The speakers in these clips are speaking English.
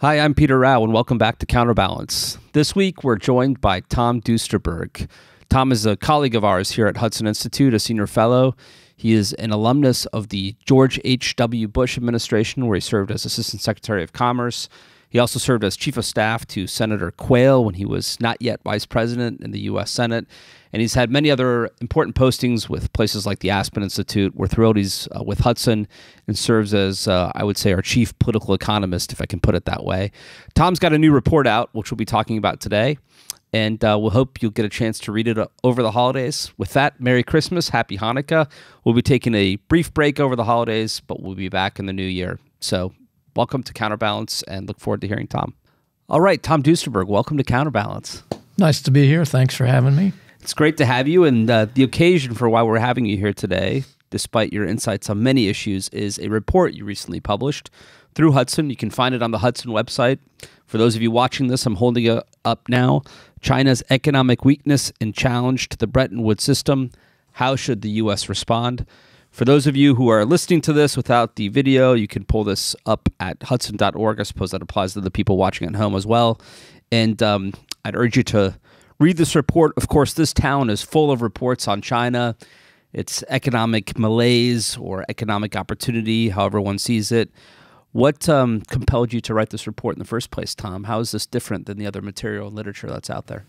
Hi, I'm Peter Rough, and welcome back to Counterbalance. This week, we're joined by Tom Duesterberg. Tom is a colleague of ours here at Hudson Institute, a senior fellow. He is an alumnus of the George H.W. Bush administration, where he served as Assistant Secretary of Commerce. He also served as Chief of Staff to Senator Quayle when he was not yet Vice President in the U.S. Senate. And he's had many other important postings with places like the Aspen Institute. We're thrilled he's uh, with Hudson and serves as, uh, I would say, our chief political economist, if I can put it that way. Tom's got a new report out, which we'll be talking about today. And uh, we'll hope you'll get a chance to read it uh, over the holidays. With that, Merry Christmas, Happy Hanukkah. We'll be taking a brief break over the holidays, but we'll be back in the new year. So, welcome to Counterbalance and look forward to hearing Tom. All right, Tom Duesterberg, welcome to Counterbalance. Nice to be here. Thanks for having me. It's great to have you. And uh, the occasion for why we're having you here today, despite your insights on many issues, is a report you recently published through Hudson. You can find it on the Hudson website. For those of you watching this, I'm holding it up now. China's economic weakness and challenge to the Bretton Woods system. How should the U.S. respond? For those of you who are listening to this without the video, you can pull this up at hudson.org. I suppose that applies to the people watching at home as well. And um, I'd urge you to read this report. Of course, this town is full of reports on China, its economic malaise or economic opportunity, however one sees it. What um, compelled you to write this report in the first place, Tom? How is this different than the other material and literature that's out there?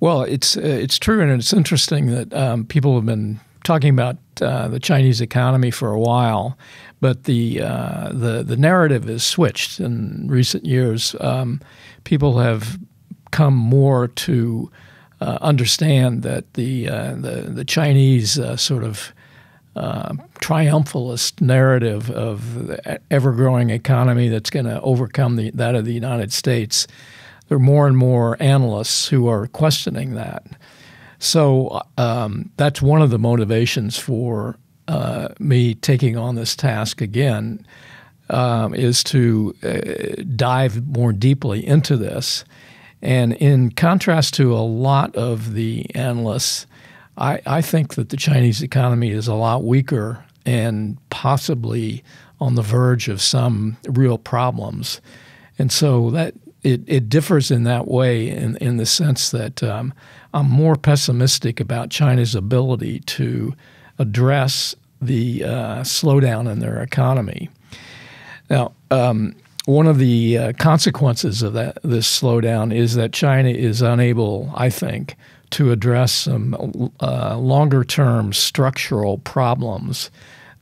Well, it's uh, it's true, and it's interesting that um, people have been talking about uh, the Chinese economy for a while, but the uh, the the narrative has switched in recent years. Um, people have come more to uh, understand that the uh, the, the Chinese uh, sort of uh, triumphalist narrative of the ever-growing economy that's going to overcome the, that of the United States. There are more and more analysts who are questioning that. So um, that's one of the motivations for uh, me taking on this task again. Um, is to uh, dive more deeply into this and in contrast to a lot of the analysts, I, I think that the Chinese economy is a lot weaker and possibly on the verge of some real problems. And so that it, it differs in that way in, in the sense that um, I'm more pessimistic about China's ability to address the uh, slowdown in their economy. Now, um, one of the uh, consequences of that this slowdown is that China is unable, I think, to address some uh, longer-term structural problems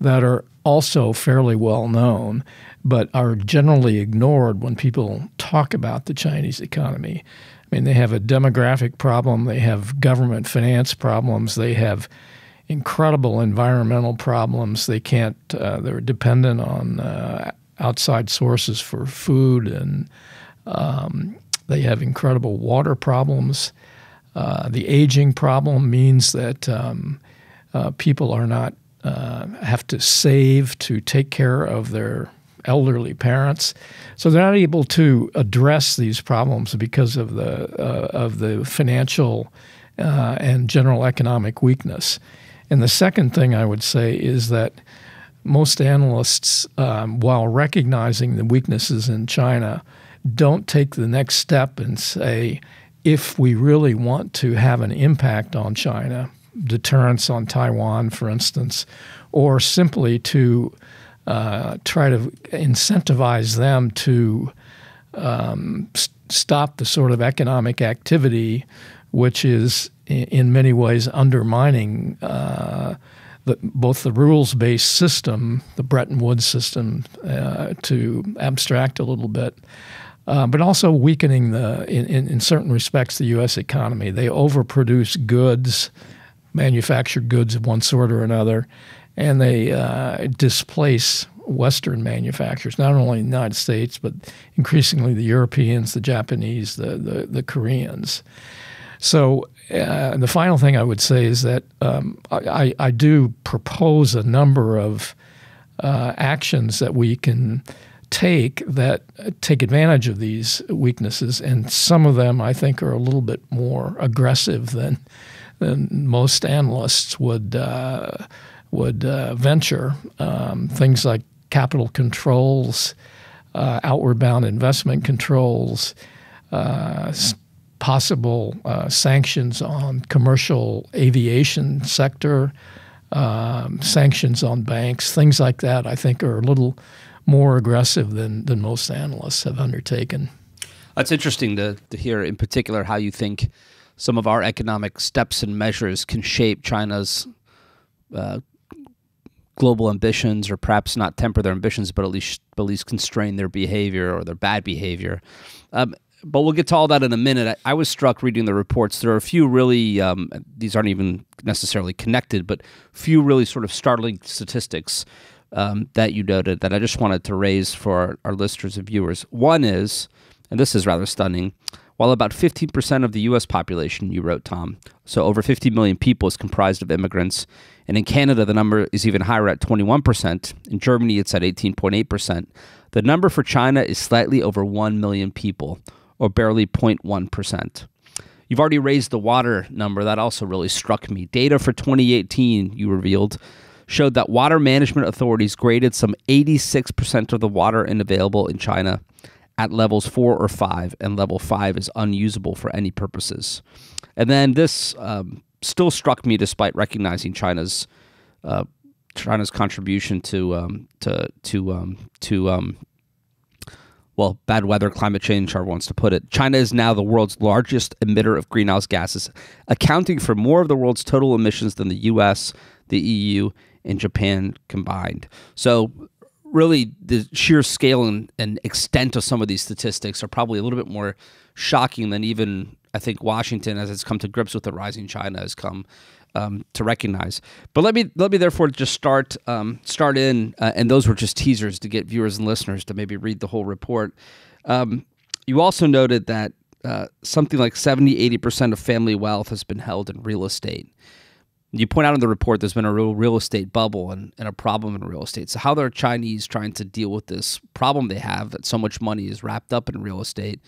that are also fairly well known, but are generally ignored when people talk about the Chinese economy. I mean, they have a demographic problem, they have government finance problems, they have incredible environmental problems. They can't. Uh, they're dependent on uh, outside sources for food, and um, they have incredible water problems. Uh, the aging problem means that um, uh, people are not uh, have to save to take care of their elderly parents, so they're not able to address these problems because of the uh, of the financial uh, and general economic weakness. And the second thing I would say is that most analysts, um, while recognizing the weaknesses in China, don't take the next step and say, if we really want to have an impact on China, deterrence on Taiwan, for instance, or simply to uh, try to incentivize them to um, stop the sort of economic activity which is in many ways undermining uh, the, both the rules based system, the Bretton Woods system, uh, to abstract a little bit, uh, but also weakening the, in, in, in, certain respects, the U.S. economy. They overproduce goods, manufactured goods of one sort or another, and they uh, displace Western manufacturers, not only in the United States, but increasingly the Europeans, the Japanese, the, the, the Koreans. So uh, the final thing I would say is that um, I, I, do propose a number of uh, actions that we can take that take advantage of these weaknesses, and some of them I think are a little bit more aggressive than than most analysts would uh, would uh, venture. Um, things like capital controls. uh, outward bound investment controls, uh, possible uh, sanctions on commercial aviation sector, um, sanctions on banks, things like that. I think are a little more aggressive than than most analysts have undertaken. That's interesting to, to hear, in particular, how you think some of our economic steps and measures can shape China's uh, global ambitions, or perhaps not temper their ambitions, but at least at least constrain their behavior or their bad behavior. Um, but we'll get to all that in a minute. I, I, was struck reading the reports. There are a few really; um, these aren't even necessarily connected, but few really sort of startling statistics um, that you noted that I just wanted to raise for our, our listeners and viewers. One is, and this is rather stunning. While about 15% of the U.S. population, you wrote, Tom, so over 50 million people is comprised of immigrants, and in Canada, the number is even higher at 21%. In Germany, it's at 18.8%. The number for China is slightly over 1 million people, or barely 0.1%. You've already raised the water number. That also really struck me. Data for 2018, you revealed, showed that water management authorities graded some 86% of the water in available in China at levels four or five, and level five is unusable for any purposes. And then this um, still struck me, despite recognizing China's uh, China's contribution to um, to to um, to um, well, bad weather, climate change, however wants to put it. China is now the world's largest emitter of greenhouse gases, accounting for more of the world's total emissions than the U.S., the EU, and Japan combined. So, really, the sheer scale and, and extent of some of these statistics are probably a little bit more shocking than even I think Washington, as it's come to grips with the rising China, has come um, to recognize. But let me let me therefore just start um, start in, uh, and those were just teasers to get viewers and listeners to maybe read the whole report. Um, you also noted that uh, something like 70, 80 percent of family wealth has been held in real estate. You point out in the report there's been a real real estate bubble and, and a problem in real estate. So how are Chinese trying to deal with this problem they have that so much money is wrapped up in real estate?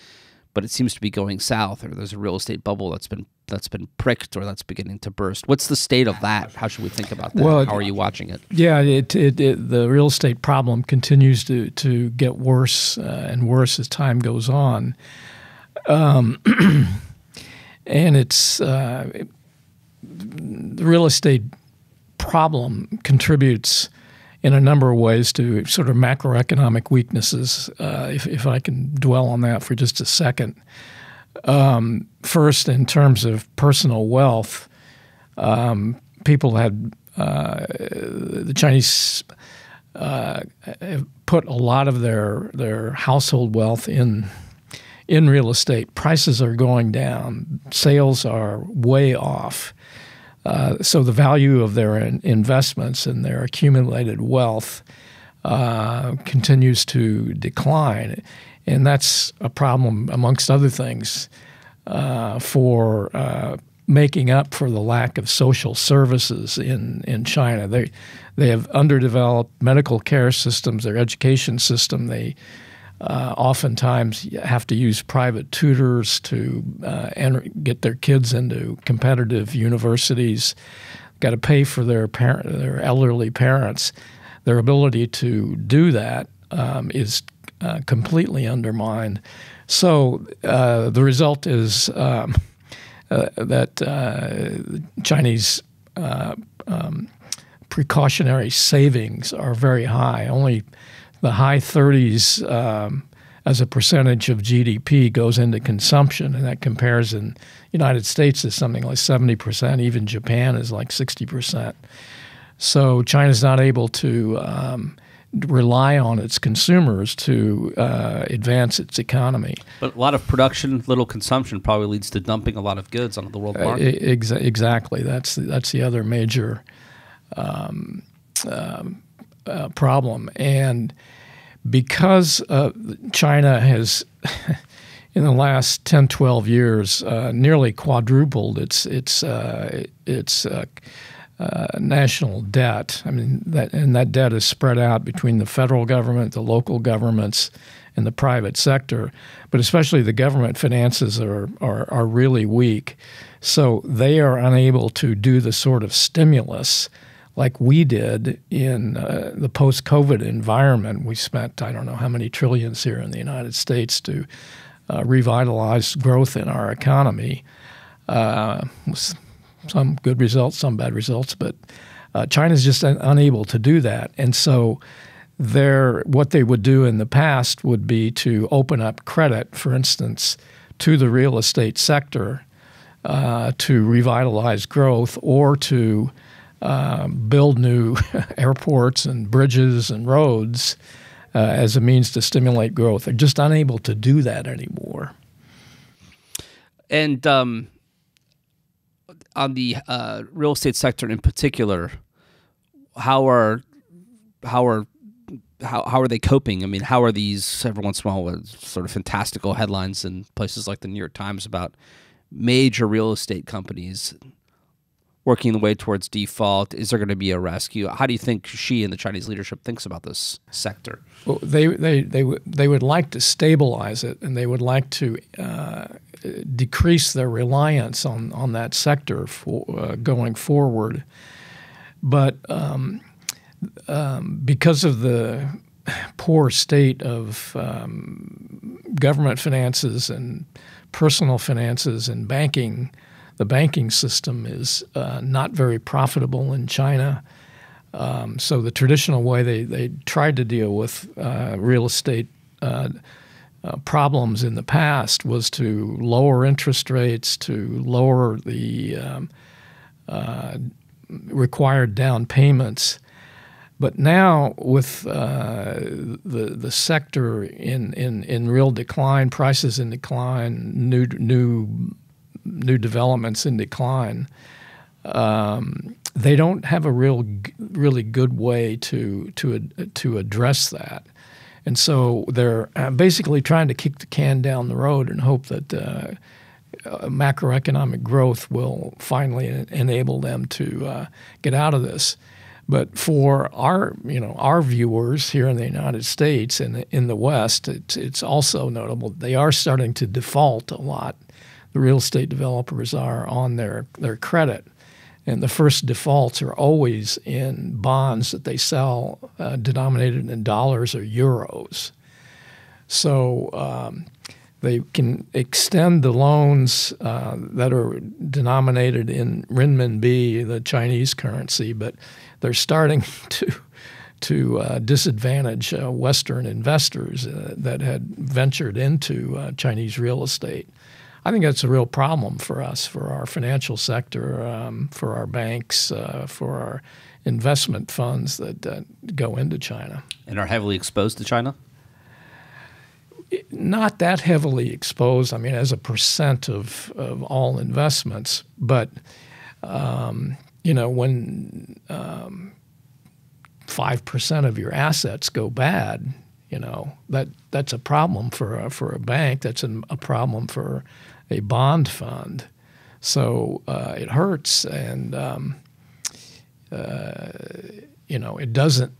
but it seems to be going south, or there's a real estate bubble that's been that's been pricked or that's beginning to burst. What's the state of that? How should we think about that? Well, How are you watching it? Yeah, it, it, it, the real estate problem continues to to get worse uh, and worse as time goes on, um, and it's uh, the real estate problem contributes in a number of ways to sort of macroeconomic weaknesses, uh, if, if I can dwell on that for just a second. Um, first, in terms of personal wealth, um, people had uh, the Chinese uh, put a lot of their their household wealth in in real estate. Prices are going down, sales are way off. Uh, so the value of their in investments and their accumulated wealth uh, continues to decline, and that's a problem amongst other things uh, for uh, making up for the lack of social services in in China. They they have underdeveloped medical care systems, their education system. They uh, oftentimes have to use private tutors to uh, enter, get their kids into competitive universities. Got to pay for their parent, their elderly parents. Their ability to do that um, is uh, completely undermined. So uh, the result is um, uh, that uh, Chinese um, precautionary savings are very high. Only the high 30s um, as a percentage of GDP goes into consumption, and that compares in United States to something like 70%. Even Japan is like 60%. So China's not able to um, rely on its consumers to uh, advance its economy. But a lot of production, little consumption, probably leads to dumping a lot of goods onto the world market. Uh, ex- exactly. That's that's the other major um, um, uh, problem, and because uh, China has, in the last 10, 12 years, uh, nearly quadrupled its its uh, its uh, uh, national debt. I mean, that and that debt is spread out between the federal government, the local governments, and the private sector. But especially the government finances are are, are really weak, so they are unable to do the sort of stimulus like we did in uh, the post COVID environment. We spent, I don't know how many trillions here in the United States to uh, revitalize growth in our economy. Uh, some good results, some bad results, but uh, China's just un- unable to do that. And so, there, what they would do in the past would be to open up credit, for instance, to the real estate sector uh, to revitalize growth or to uh, build new airports and bridges and roads uh, as a means to stimulate growth. They're just unable to do that anymore. And um, on the uh, real estate sector in particular, how are how are how, how are they coping? I mean, how are these every once in a while sort of fantastical headlines in places like the New York Times about major real estate companies working the way towards default? Is there going to be a rescue? How do you think Xi and the Chinese leadership thinks about this sector? Well, they they they they would like to stabilize it, and they would like to uh, decrease their reliance on on that sector for uh, going forward. But um, um, because of the poor state of um, government finances and personal finances and banking the banking system is uh, not very profitable in China. Um, so the traditional way they, they tried to deal with uh, real estate uh, uh, problems in the past was to lower interest rates, to lower the um, uh, required down payments. But now, with uh, the the sector in, in, in real decline, prices in decline, new new new developments in decline, um, they don't have a real, really good way to to to address that, and so they're uh, basically trying to kick the can down the road and hope that. Uh, uh, macroeconomic growth will finally enable them to uh, get out of this. But for our, you know, our viewers here in the United States and in the West, it's, it's also notable they are starting to default a lot the real estate developers are on their, their credit. And the first defaults are always in bonds that they sell uh, denominated in dollars or euros. So um, they can extend the loans uh, that are denominated in renminbi, the Chinese currency, but they're starting to to uh, disadvantage uh, Western investors uh, that had ventured into uh, Chinese real estate. I think that's a real problem for us, for our financial sector, um, for our banks, uh, for our investment funds that uh, go into China. And are heavily exposed to China? Not that heavily exposed. I mean, as a percent of, of all investments, but um, you know, when um, five um, percent of your assets go bad, you know that that's a problem for a, for a bank. That's a, a problem for a bond fund. So uh, it hurts, and um, uh, you know it doesn't.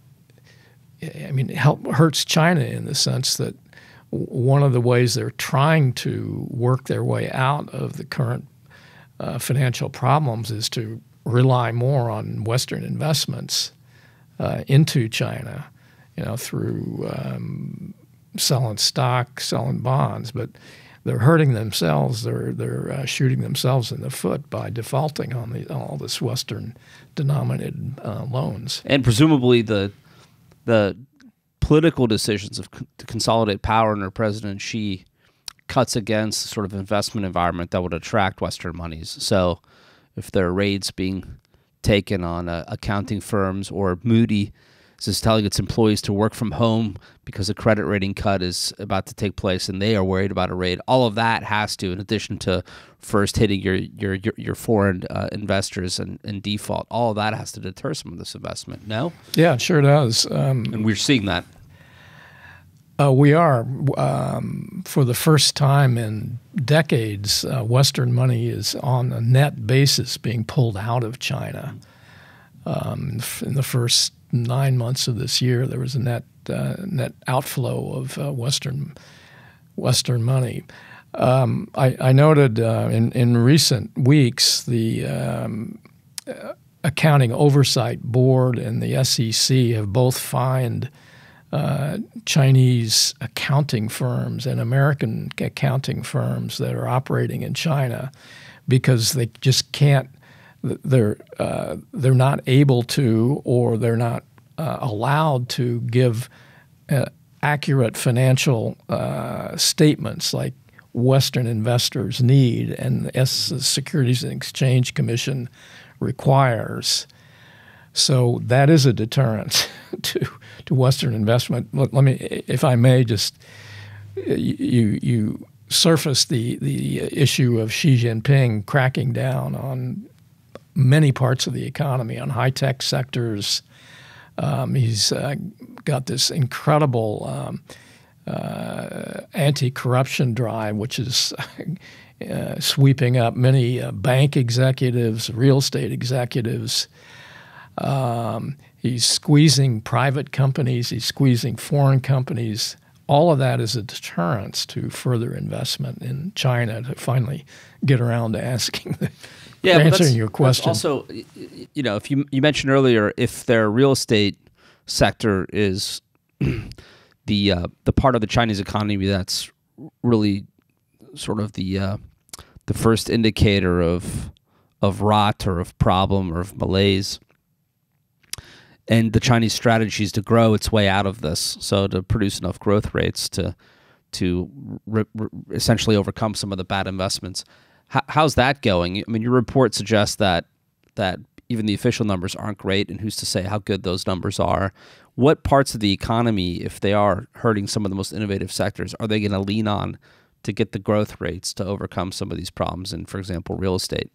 I mean, it help, hurts China in the sense that one of the ways they're trying to work their way out of the current uh, financial problems is to rely more on Western investments uh, into China, you know, through um, selling stock, selling bonds, but they're hurting themselves. They're they're uh, shooting themselves in the foot by defaulting on the, all this Western denominated uh, loans. And presumably the the political decisions of to consolidate power under President Xi cuts against the sort of investment environment that would attract Western monies. So if there are raids being taken on uh, accounting firms or Moody is telling its employees to work from home because a credit rating cut is about to take place and they are worried about a raid. All of that has to, in addition to first hitting your your your, your foreign uh, investors and, and default, all of that has to deter some of this investment. No? Yeah, it sure does. Um, and we're seeing that. Uh, we are. Um, for the first time in decades, uh, Western money is on a net basis being pulled out of China. Um, in the first nine months of this year, there was a net uh, net outflow of uh, Western Western money. Um, I, I, noted uh, in in recent weeks the um, Accounting Oversight Board and the SEC have both fined uh, Chinese accounting firms and American accounting firms that are operating in China because they just can't. They're uh, they're not able to, or they're not uh, allowed to give uh, accurate financial uh, statements like Western investors need and the Securities and Exchange Commission requires. So that is a deterrent to to Western investment. Let, let, me, if I may, just you you surface the the issue of Xi Jinping cracking down on many parts of the economy, on high tech sectors. Um, he's uh, got this incredible um, uh, anti corruption drive, which is uh, sweeping up many uh, bank executives, real estate executives. Um, he's squeezing private companies, he's squeezing foreign companies. All of that is a deterrence to further investment in China to finally get around to asking the, yeah, answering your question. Also, you know, if you you mentioned earlier, if their real estate sector is the uh, the part of the Chinese economy that's really sort of the uh, the first indicator of of rot or of problem or of malaise. And the Chinese strategy is to grow its way out of this, so to produce enough growth rates to to essentially overcome some of the bad investments. How's that going? I mean, your report suggests that that even the official numbers aren't great, and who's to say how good those numbers are? What parts of the economy, if they are hurting some of the most innovative sectors, are they going to lean on to get the growth rates to overcome some of these problems And for example, real estate?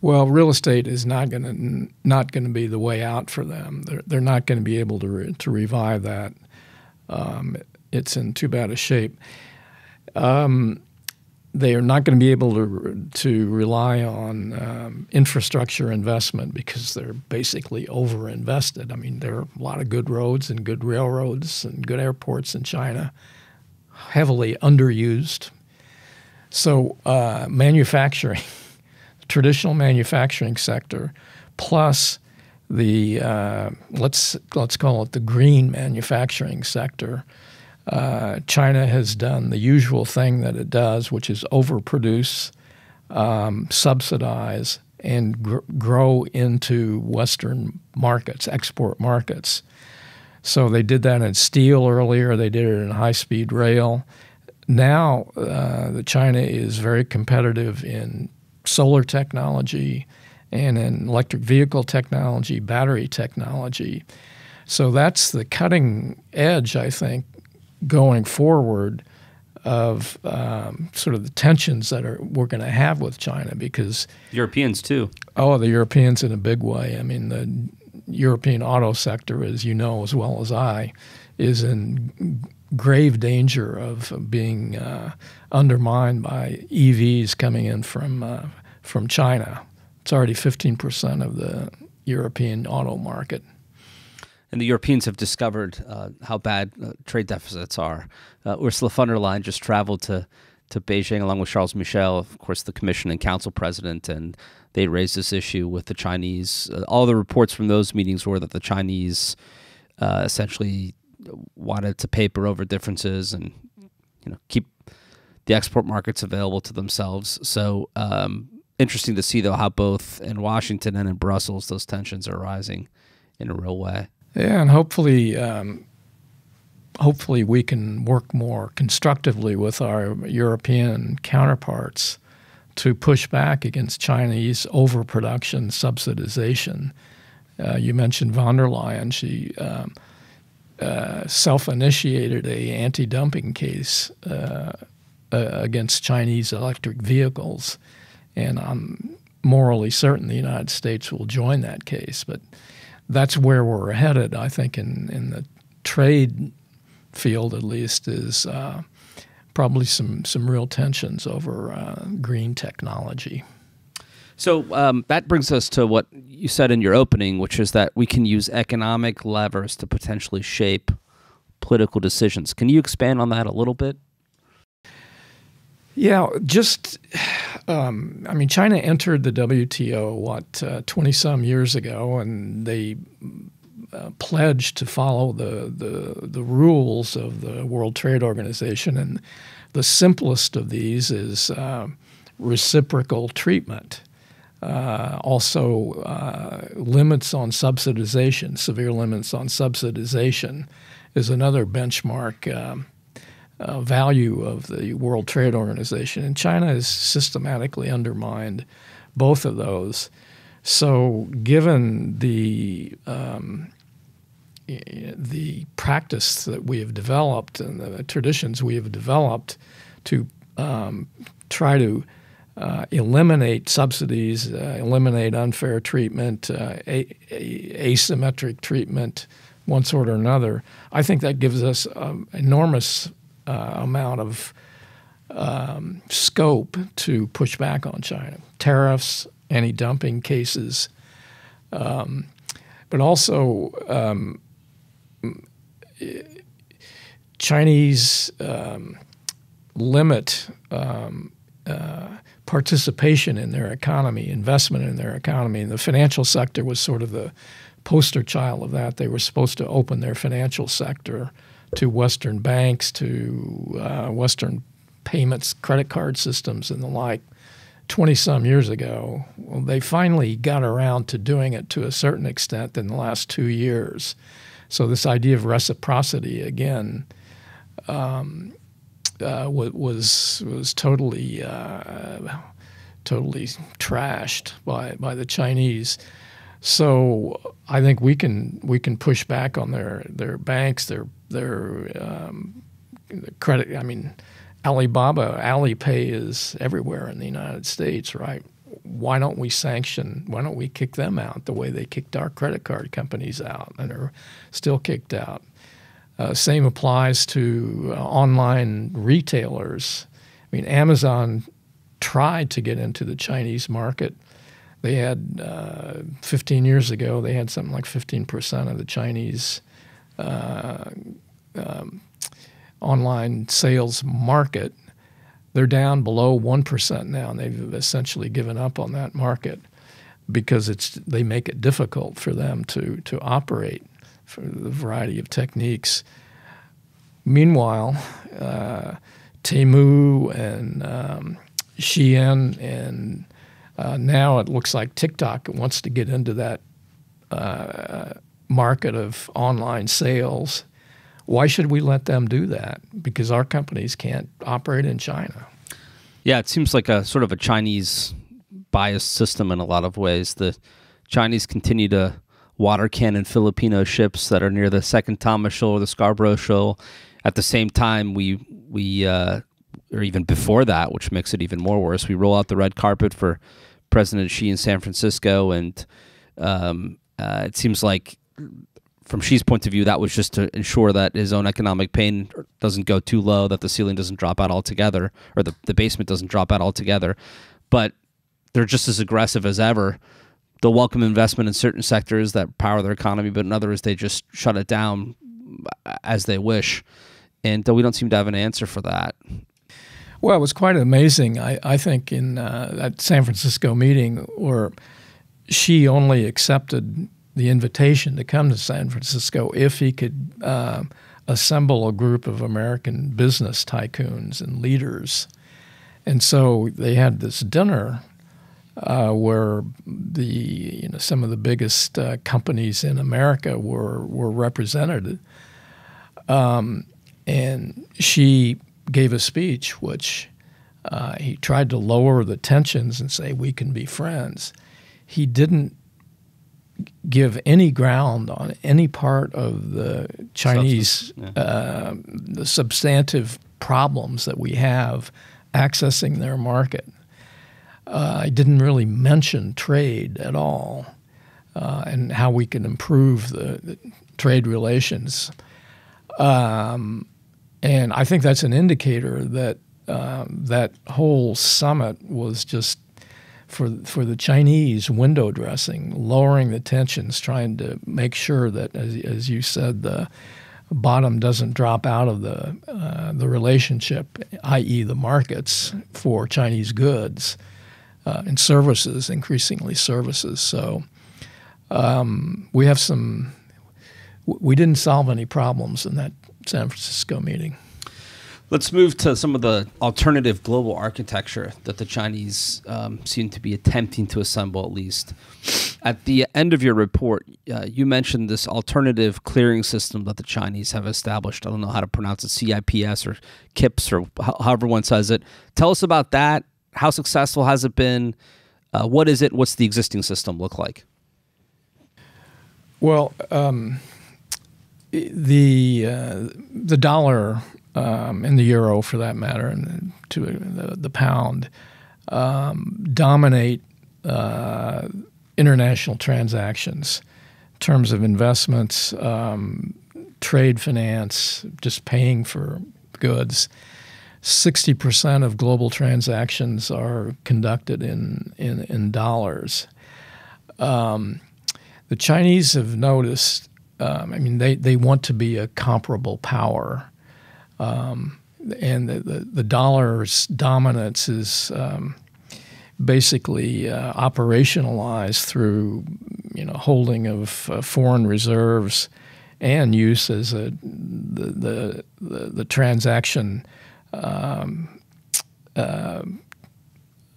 Well, real estate is not going to not going to be the way out for them. They're they're not going to be able to re, to revive that. Um, it's in too bad a shape. Um, they are not going to be able to to rely on um, infrastructure investment because they're basically overinvested. I mean, there are a lot of good roads and good railroads and good airports in China, heavily underused. So, uh, manufacturing, traditional manufacturing sector, plus the uh, let's let's call it the green manufacturing sector uh, China has done the usual thing that it does, which is overproduce, um, subsidize, and gr- grow into Western markets, export markets. So they did that in steel earlier. They did it in high-speed rail. Now, uh, China is very competitive in solar technology and in electric vehicle technology, battery technology. So that's the cutting edge, I think, going forward of um, sort of the tensions that are we're going to have with China because Europeans too. Oh, the Europeans in a big way. I mean, the European auto sector, as you know as well as I, is in grave danger of being uh, undermined by EVs coming in from uh, from China. It's already 15% of the European auto market and the Europeans have discovered uh, how bad uh, trade deficits are. Uh, Ursula von der Leyen just traveled to to Beijing along with Charles Michel, of course, the Commission and Council President, and they raised this issue with the Chinese. Uh, all the reports from those meetings were that the Chinese uh, essentially wanted to paper over differences and you know keep the export markets available to themselves. So um, interesting to see though how both in Washington and in Brussels those tensions are rising in a real way. Yeah, and hopefully, um, hopefully we can work more constructively with our European counterparts to push back against Chinese overproduction, subsidization. Uh, you mentioned von der Leyen; she um, uh, self-initiated a anti-dumping case uh, against Chinese electric vehicles, and I'm morally certain the United States will join that case, but that's where we're headed. I think in in the trade field, at least, is uh, probably some some real tensions over uh, green technology. So um, that brings us to what you said in your opening, which is that we can use economic levers to potentially shape political decisions. Can you expand on that a little bit? Yeah, just um, I mean, China entered the WTO what uh, some years ago, and they uh, pledged to follow the, the the rules of the World Trade Organization, and the simplest of these is uh, reciprocal treatment. Uh, also, uh, limits on subsidization, severe limits on subsidization, is another benchmark um, uh, value of the World Trade Organization. And China has systematically undermined both of those. So, given the um, the practice that we have developed and the traditions we have developed to um, try to uh, eliminate subsidies, uh, eliminate unfair treatment, uh, asymmetric treatment, one sort or another. I think that gives us an enormous uh, amount of um, scope to push back on China. Tariffs, anti dumping cases, um, but also um, Chinese um, limit um, uh, participation in their economy, investment in their economy. And the financial sector was sort of the poster child of that. They were supposed to open their financial sector to Western banks, to uh, Western payments, credit card systems, and the like. 20 some years ago, well, they finally got around to doing it to a certain extent in the last two years. So, this idea of reciprocity again um, uh, was was totally uh, totally trashed by by the Chinese. So I think we can we can push back on their their banks, their their um, credit. I mean, Alibaba, Alipay is everywhere in the United States, right? Why don't we sanction? Why don't we kick them out the way they kicked our credit card companies out and are still kicked out? Uh, same applies to uh, online retailers. I mean, Amazon tried to get into the Chinese market. They had uh, 15 years ago, they had something like 15% of the Chinese uh, um, online sales market. They're down below 1% now, and they've essentially given up on that market because it's they make it difficult for them to, to operate for the variety of techniques. Meanwhile, uh, Temu and um, Shein and uh, now it looks like TikTok wants to get into that uh, market of online sales. Why should we let them do that? Because our companies can't operate in China. Yeah, it seems like a sort of a Chinese biased system in a lot of ways. The Chinese continue to water cannon Filipino ships that are near the second Thomas Shoal or the Scarborough Shoal. At the same time, we we uh, or even before that, which makes it even more worse, we roll out the red carpet for President Xi in San Francisco, and um, uh, it seems like from Xi's point of view, that was just to ensure that his own economic pain doesn't go too low, that the ceiling doesn't drop out altogether, or the, the basement doesn't drop out altogether. But they're just as aggressive as ever they'll welcome investment in certain sectors that power their economy, but in others they just shut it down as they wish. And we don't seem to have an answer for that. Well, it was quite amazing. I, I think in uh, that San Francisco meeting where she only accepted the invitation to come to San Francisco if he could uh, assemble a group of American business tycoons and leaders. And so they had this dinner uh, where the you know some of the biggest uh, companies in America were were represented. Um, and Xi gave a speech which uh, he tried to lower the tensions and say we can be friends. He didn't give any ground on any part of the Chinese yeah. uh, the substantive problems that we have accessing their market. Uh, I didn't really mention trade at all uh, and how we can improve the, the trade relations. Um, and I think that's an indicator that uh, that whole summit was just for for the Chinese window dressing, lowering the tensions, trying to make sure that, as, as you said, the bottom doesn't drop out of the uh, the relationship, i.e., the markets for Chinese goods uh, in services, increasingly services. So um, we have some. We didn't solve any problems in that San Francisco meeting. Let's move to some of the alternative global architecture that the Chinese um, seem to be attempting to assemble, at least. At the end of your report, uh, you mentioned this alternative clearing system that the Chinese have established. I don't know how to pronounce it, CIPS or KIPS or however one says it. Tell us about that. How successful has it been? Uh, what is it? What's the existing system look like? Well, um, the uh, the dollar um, and the euro, for that matter, and to the, the pound, um, dominate uh, international transactions in terms of investments, um, trade finance, just paying for goods. 60% of global transactions are conducted in, in, in dollars. Um, the Chinese have noticed, um, I mean, they, they want to be a comparable power. Um, and the, the, the, dollar's dominance is um, basically uh, operationalized through you know holding of uh, foreign reserves and use as a the the, the, the transaction um, uh,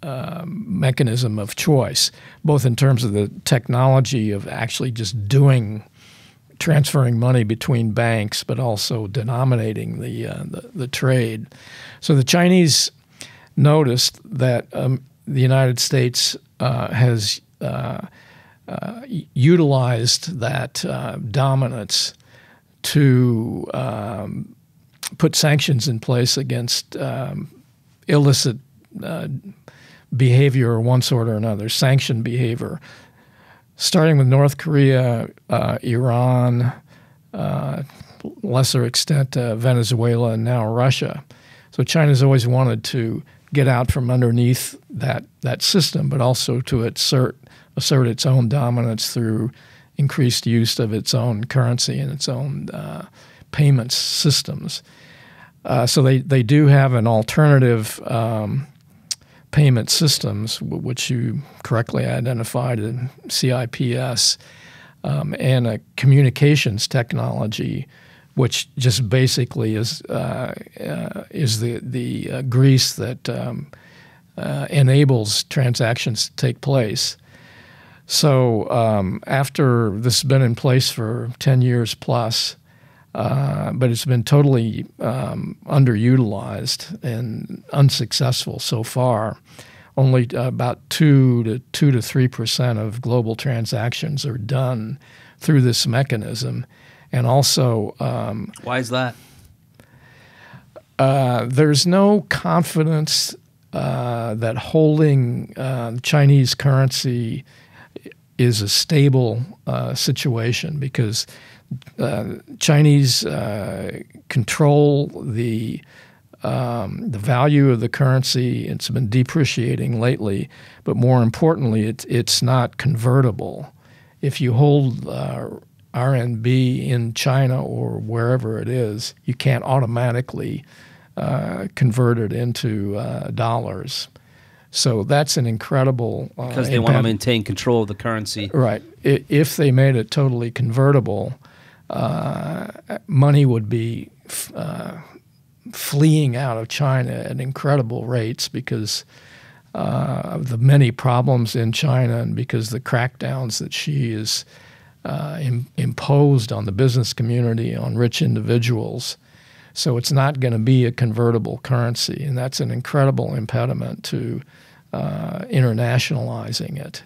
uh, mechanism of choice, both in terms of the technology of actually just doing transferring money between banks, but also denominating the, uh, the, the trade. So the Chinese noticed that um, the United States uh, has uh, uh utilized that uh, dominance to um, put sanctions in place against um, illicit behavior of one sort or another, sanctioned behavior, starting with North Korea, uh, Iran, uh, lesser extent uh, Venezuela, and now Russia. So China's always wanted to get out from underneath that that system, but also to assert assert its own dominance through increased use of its own currency and its own uh, payments systems. Uh, so they, they do have an alternative um, payment systems, which you correctly identified in CIPS, um, and a communications technology, which just basically is uh, uh, is the the uh, grease that um, uh, enables transactions to take place. So um, after this has been in place for ten years plus. Uh, but it's been totally um, underutilized and unsuccessful so far. Only uh, about two to two to three percent of global transactions are done through this mechanism, and also um, why is that? Uh, there's no confidence uh, that holding uh, Chinese currency is a stable situation because uh, Chinese uh, control the um, the value of the currency. It's been depreciating lately, but more importantly, it's it's not convertible. If you hold uh, RMB in China or wherever it is, you can't automatically uh, convert it into uh, dollars. So that's an incredible uh, because they want to maintain control of the currency. Right. If they made it totally convertible, uh, money would be uh, fleeing out of China at incredible rates because uh, of the many problems in China and because the crackdowns that Xi has uh, Im- imposed on the business community, on rich individuals. So it's not going to be a convertible currency, and that's an incredible impediment to uh, internationalizing it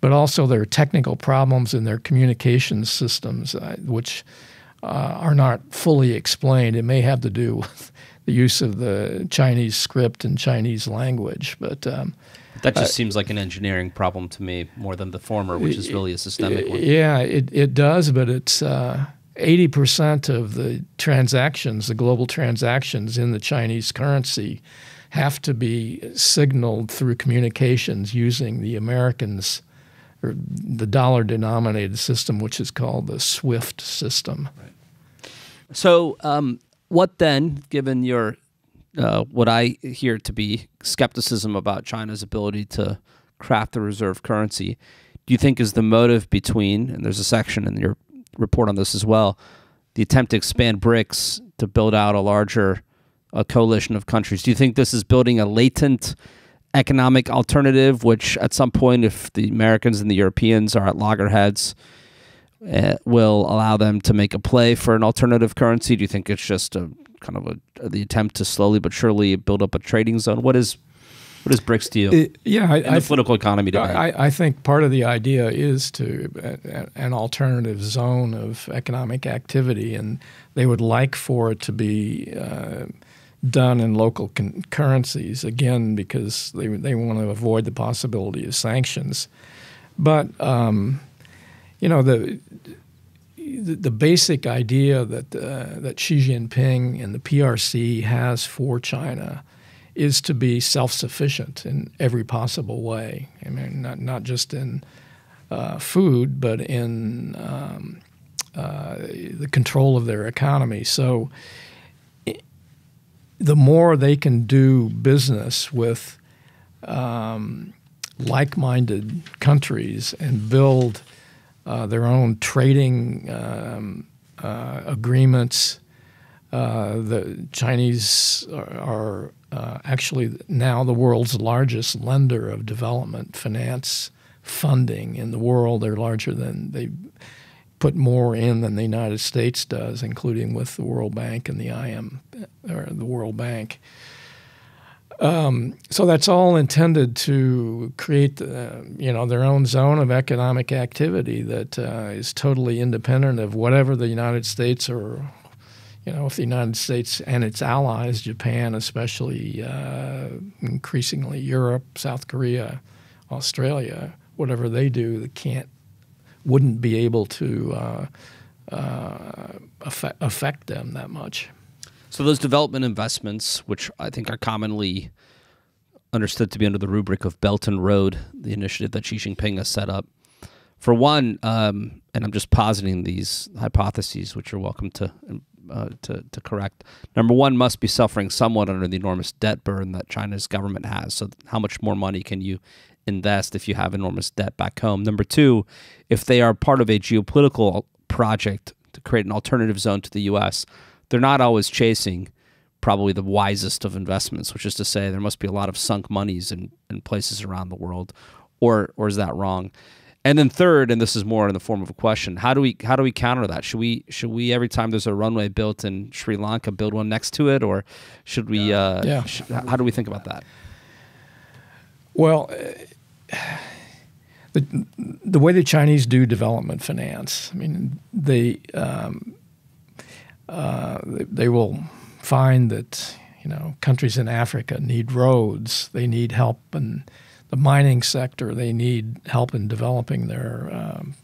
but also there are technical problems in their communications systems, uh, which uh, are not fully explained. It may have to do with the use of the Chinese script and Chinese language, but. Um, that just uh, seems like an engineering problem to me more than the former, which is really a systemic one. Yeah, it, it does, but it's uh, 80% of the transactions, the global transactions in the Chinese currency, have to be signaled through communications using the Americans' or the dollar denominated system, which is called the SWIFT system. Right. So, um, what then, given your uh, what I hear to be skepticism about China's ability to craft the reserve currency. Do you think is the motive between, and there's a section in your report on this as well, the attempt to expand BRICS to build out a larger a coalition of countries? Do you think this is building a latent economic alternative, which at some point, if the Americans and the Europeans are at loggerheads, uh, will allow them to make a play for an alternative currency? Do you think it's just a kind of a the attempt to slowly but surely build up a trading zone? What is what is BRICS? It, yeah, I, in the I, political economy today? I, I, think part of the idea is to uh, an alternative zone of economic activity, and they would like for it to be uh, done in local con- currencies again because they they want to avoid the possibility of sanctions. But um, you know the the, basic idea that uh, that Xi Jinping and the PRC has for China is to be self-sufficient in every possible way. I mean, not not just in uh, food, but in um, uh, the control of their economy. So, the more they can do business with um, like-minded countries and build uh, their own trading um, uh, agreements. Uh, the Chinese are, are uh, actually now the world's largest lender of development finance funding in the world. They're larger than they put more in than the United States does, including with the World Bank and the IM or the World Bank. Um, so that's all intended to create, uh, you know, their own zone of economic activity that uh, is totally independent of whatever the United States or, you know, if the United States and its allies, Japan especially, uh, increasingly Europe, South Korea, Australia, whatever they do, they can't, wouldn't be able to uh, uh, affect, affect them that much. So those development investments, which I think are commonly understood to be under the rubric of Belt and Road, the initiative that Xi Jinping has set up. For one, um, and I'm just positing these hypotheses, which you're welcome to, uh, to to correct. Number one, must be suffering somewhat under the enormous debt burden that China's government has. So, how much more money can you invest if you have enormous debt back home? Number two, if they are part of a geopolitical project to create an alternative zone to the U.S., they're not always chasing probably the wisest of investments, which is to say there must be a lot of sunk monies in, in places around the world, or or is that wrong? And then third, and this is more in the form of a question: How do we how do we counter that? Should we should we every time there's a runway built in Sri Lanka build one next to it, or should we? Yeah. Uh, yeah. Should, how do we think about that? Well. The, the way the Chinese do development finance, I mean, they um, uh, they will find that you know countries in Africa need roads, they need help in the mining sector, they need help in developing their um,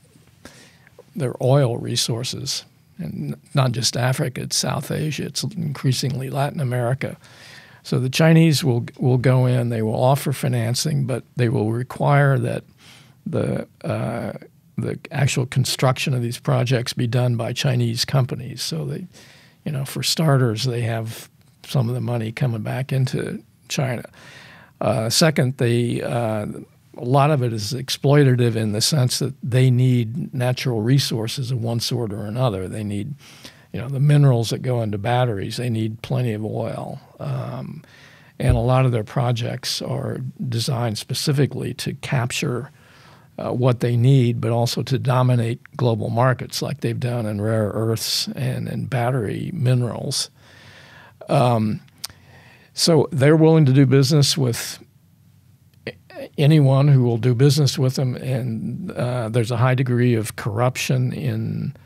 their oil resources, and not just Africa, it's South Asia, it's increasingly Latin America. So the Chinese will will go in, they will offer financing, but they will require that the uh, the actual construction of these projects be done by Chinese companies. So they, you know, for starters, they have some of the money coming back into China. Uh, second, they uh, a lot of it is exploitative in the sense that they need natural resources of one sort or another. They need, you know, the minerals that go into batteries. They need plenty of oil. Um, and a lot of their projects are designed specifically to capture uh, what they need, but also to dominate global markets like they've done in rare earths and in battery minerals. Um, so they're willing to do business with anyone who will do business with them, and uh, there's a high degree of corruption in.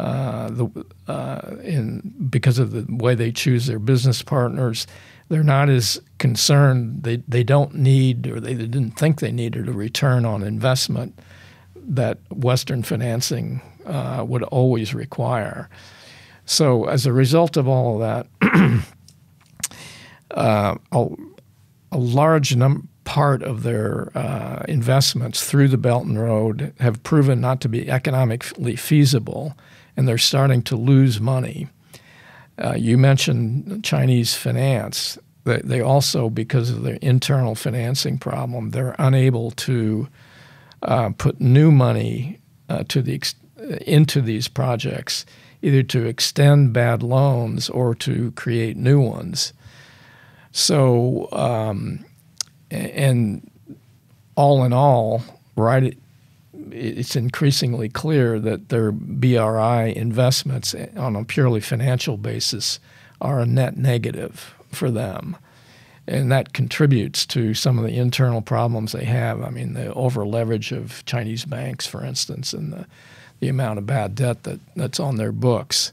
Uh, the uh, in because of the way they choose their business partners, they're not as concerned. They, they don't need or they didn't think they needed a return on investment that Western financing uh, would always require. So, as a result of all of that, uh, a, a, large part of their uh, investments through the Belt and Road have proven not to be economically feasible, and they're starting to lose money. Uh, you mentioned Chinese finance. they, they also, because of their internal financing problem, they're unable to uh, put new money uh, to the into these projects, either to extend bad loans or to create new ones. So, um, and all in all, right, it's increasingly clear that their BRI investments on a purely financial basis are a net negative for them. And that contributes to some of the internal problems they have. I mean, the over leverage of Chinese banks, for instance, and the, the amount of bad debt that, that's on their books.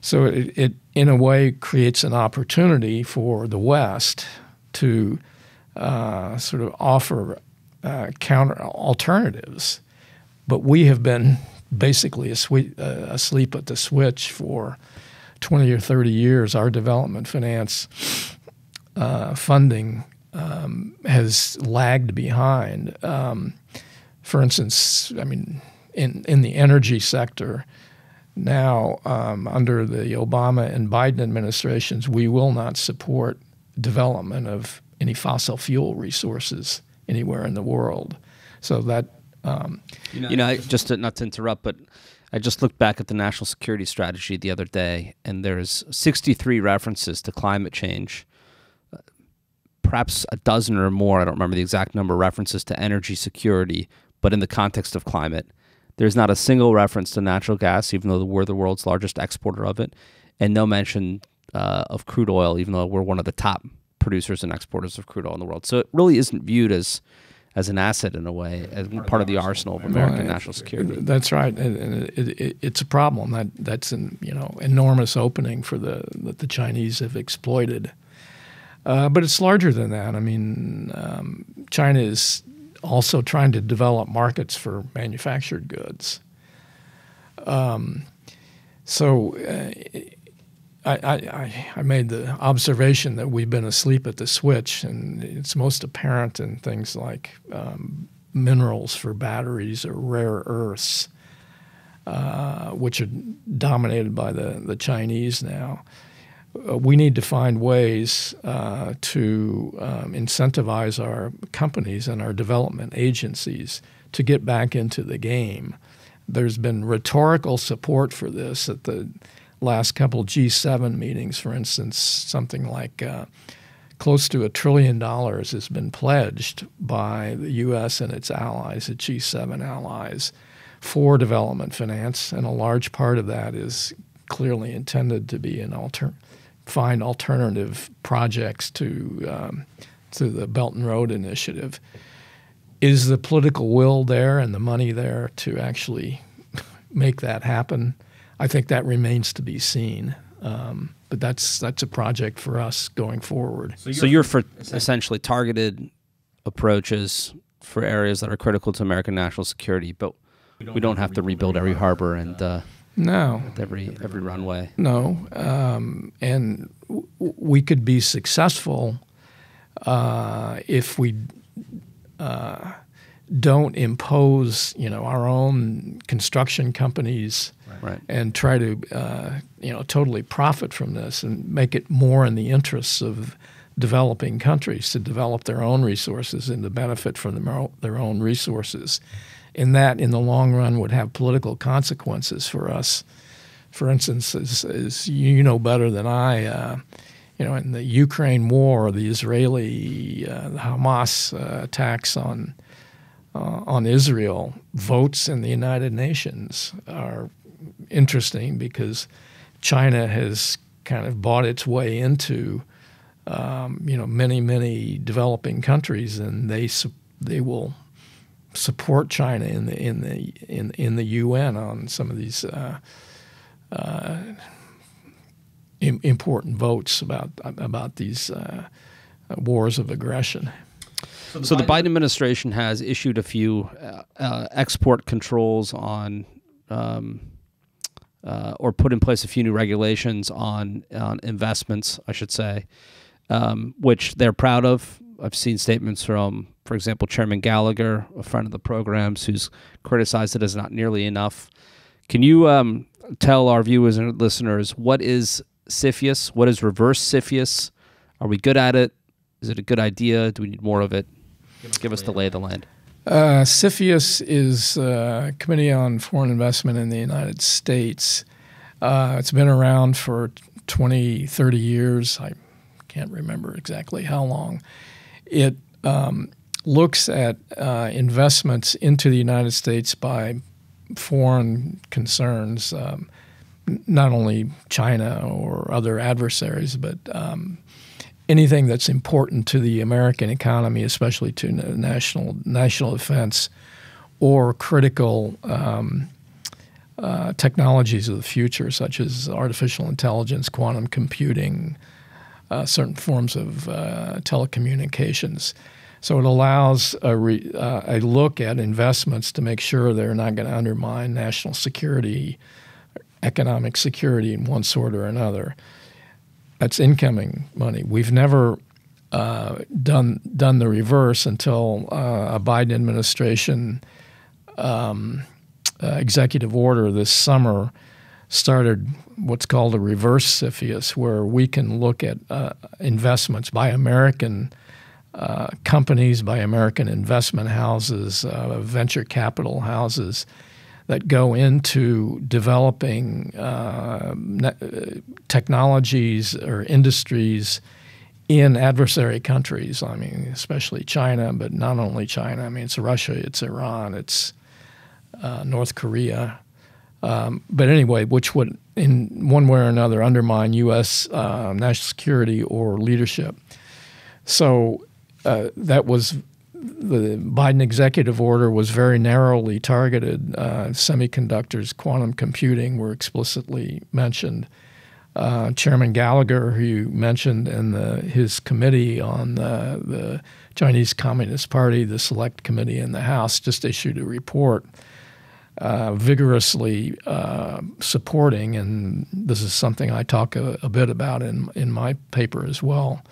So it, it, in a way, creates an opportunity for the West to uh, sort of offer uh, counter alternatives. But we have been basically asleep, uh, asleep at the switch for 20 or 30 years. Our development finance uh, funding um, has lagged behind. Um, for instance, I mean, in, in the energy sector, now um, under the Obama and Biden administrations, we will not support development of any fossil fuel resources anywhere in the world. So that um, you know, you know I, just to, not to interrupt, but I just looked back at the national security strategy the other day, and there's 63 references to climate change, uh, perhaps a dozen or more. I don't remember the exact number references to energy security, but in the context of climate, there's not a single reference to natural gas, even though we're the world's largest exporter of it, and no mention uh, of crude oil, even though we're one of the top producers and exporters of crude oil in the world. So it really isn't viewed as as an asset in a way, as part of the arsenal of American well, national security. That's right, and it, it, it's a problem that that's an you know enormous opening for the that the Chinese have exploited. Uh, but it's larger than that. I mean, um, China is also trying to develop markets for manufactured goods. Um, so uh, I, I, I made the observation that we've been asleep at the switch, and it's most apparent in things like um, minerals for batteries or rare earths, uh, which are dominated by the, the Chinese now. Uh, we need to find ways uh, to um, incentivize our companies and our development agencies to get back into the game. There's been rhetorical support for this at the last couple G7 meetings, for instance, something like uh, close to a trillion dollars has been pledged by the U.S. and its allies, the G7 allies, for development finance, and a large part of that is clearly intended to be an alter- find alternative projects to um, to the Belt and Road Initiative. Is the political will there and the money there to actually make that happen? I think that remains to be seen. Um, but that's that's a project for us going forward. So you're, so you're for essentially targeted approaches for areas that are critical to American national security, but we don't, we don't have, to rebuild every harbor and uh, no every every runway. No, um, and w- we could be successful uh, if we uh, don't impose, you know, our own construction companies right. and try to, uh, you know, totally profit from this and make it more in the interests of developing countries to develop their own resources and to benefit from their own resources. And that, in the long run, would have political consequences for us. For instance, as, as you know better than I, uh, you know, in the Ukraine war, the Israeli, uh, the Hamas uh, attacks on uh, on Israel, votes in the United Nations are interesting because China has kind of bought its way into um, you know many many developing countries, and they su- they will support China in the in the in in the UN on some of these. Uh, uh, important votes about about these uh, wars of aggression. So the, so Biden, the Biden administration has issued a few uh, uh, export controls on, um, uh, or put in place a few new regulations on on investments, I should say, um, which they're proud of. I've seen statements from, for example, Chairman Gallagher, a friend of the programs, who's criticized it as not nearly enough. Can you um, tell our viewers and listeners what is CFIUS? What is reverse CFIUS? Are we good at it? Is it a good idea? Do we need more of it? Give us the lay of the land. Uh, CFIUS is uh, Committee on Foreign Investment in the United States. Uh, it's been around for 20, 30 years. I can't remember exactly how long. It um, looks at uh, investments into the United States by foreign concerns, um, not only China or other adversaries, but um, anything that's important to the American economy, especially to national national defense or critical um, uh, technologies of the future, such as artificial intelligence, quantum computing, uh, certain forms of uh, telecommunications. So it allows a, re, uh, a, look at investments to make sure they're not going to undermine national security, economic security in one sort or another. That's incoming money. We've never uh, done done the reverse until uh, a Biden administration um, uh, executive order this summer started what's called a reverse CFIUS, where we can look at uh, investments by American uh, companies, by American investment houses, uh, venture capital houses that go into developing uh, technologies or industries in adversary countries. I mean, especially China, but not only China. I mean, it's Russia, it's Iran, it's uh, North Korea. Um, but anyway, which would, in one way or another, undermine U.S. Uh, national security or leadership. So uh, that was the Biden executive order was very narrowly targeted. Uh, semiconductors, quantum computing were explicitly mentioned. Uh, Chairman Gallagher, who you mentioned, in the, his committee on the, the Chinese Communist Party, the Select Committee in the House, just issued a report uh, vigorously uh, supporting, and this is something I talk a, a, bit about in in my paper as well.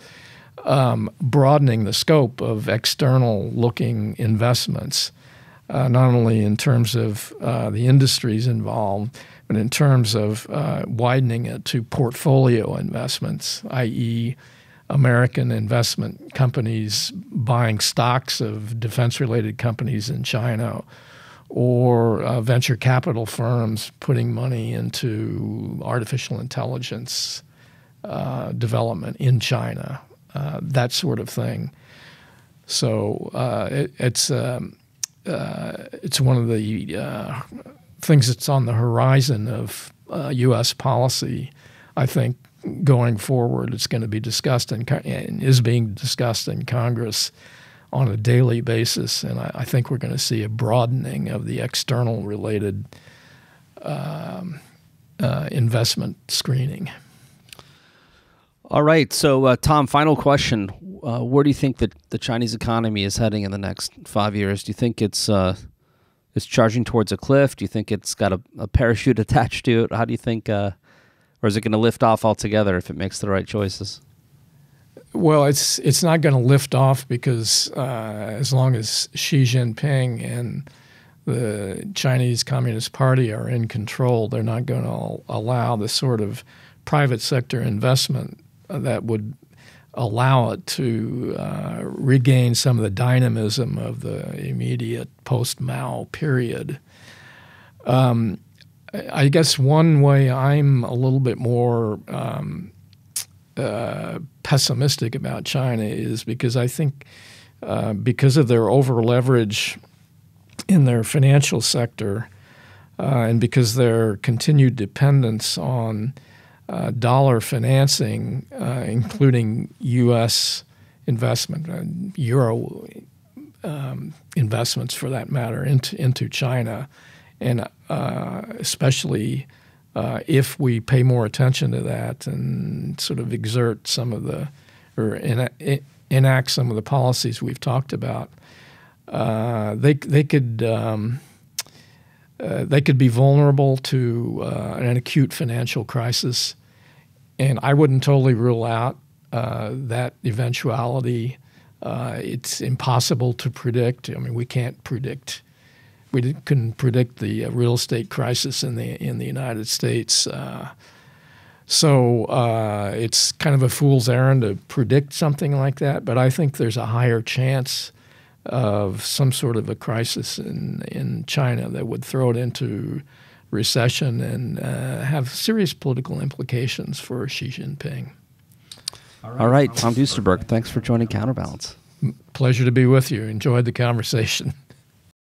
Um, broadening the scope of external looking investments, uh, not only in terms of uh, the industries involved, but in terms of uh, widening it to portfolio investments, i.e., American investment companies buying stocks of defense related companies in China or uh, venture capital firms putting money into artificial intelligence uh, development in China, uh, that sort of thing. So uh, it, it's um, uh, it's one of the uh, things that's on the horizon of U.S. policy. I think going forward, it's going to be discussed in, and is being discussed in Congress on a daily basis, and I, I think we're going to see a broadening of the external related um, uh, investment screening. All right. So, uh, Tom, final question. Uh, where do you think that the Chinese economy is heading in the next five years? Do you think it's uh, it's charging towards a cliff? Do you think it's got a, a parachute attached to it? How do you think, uh, or is it going to lift off altogether if it makes the right choices? Well, it's it's not going to lift off because uh, as long as Xi Jinping and the Chinese Communist Party are in control, they're not going to allow the sort of private sector investment that would allow it to uh, regain some of the dynamism of the immediate post Mao period. Um, I guess one way I'm a little bit more um, uh, pessimistic about China is because I think uh, because of their over leverage in their financial sector uh, and because their continued dependence on uh, dollar financing, uh, including U.S. investment, euro um, investments for that matter, into, into China, and especially uh, if we pay more attention to that and sort of exert some of the or enact some of the policies we've talked about, uh, they they could um, uh, they could be vulnerable to uh, an acute financial crisis, and I wouldn't totally rule out uh, that eventuality. Uh, it's impossible to predict. I mean, we can't predict we couldn't predict the uh, real estate crisis in the in the United States. Uh, So uh, it's kind of a fool's errand to predict something like that, but I think there's a higher chance of some sort of a crisis in, in China that would throw it into recession and uh, have serious political implications for Xi Jinping. All right, Tom Duesterberg, thanks for joining Counterbalance. Pleasure to be with you. Enjoyed the conversation.